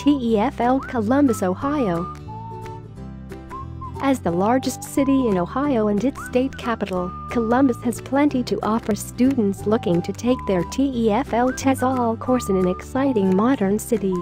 TEFL Columbus, Ohio. As the largest city in Ohio and its state capital, Columbus has plenty to offer students looking to take their TEFL TESOL course in an exciting modern city.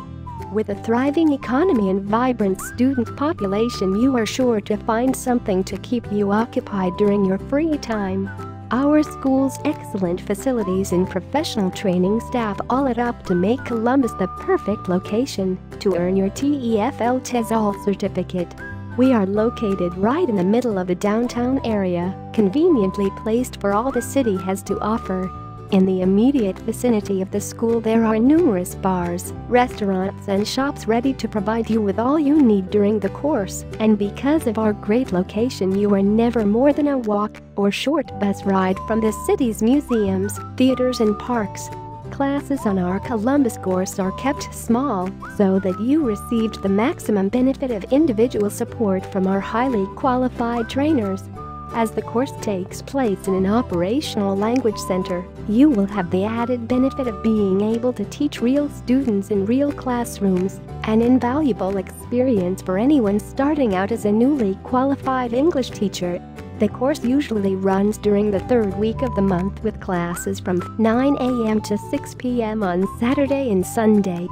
With a thriving economy and vibrant student population you are sure to find something to keep you occupied during your free time. Our school's excellent facilities and professional training staff all add up to make Columbus the perfect location to earn your TEFL TESOL certificate. We are located right in the middle of the downtown area, conveniently placed for all the city has to offer. In the immediate vicinity of the school there are numerous bars, restaurants and shops ready to provide you with all you need during the course, and because of our great location you are never more than a walk or short bus ride from the city's museums, theaters and parks. Classes on our Columbus course are kept small so that you received the maximum benefit of individual support from our highly qualified trainers. As the course takes place in an operational language center, you will have the added benefit of being able to teach real students in real classrooms, an invaluable experience for anyone starting out as a newly qualified English teacher. The course usually runs during the third week of the month with classes from 9 a.m. to 6 p.m. on Saturday and Sunday.